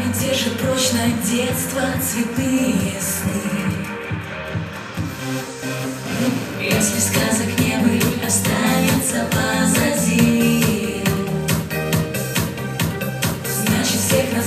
памяти же прочно детство, цветы и сны. Если сказок не были, останется позади. Значит, всех нас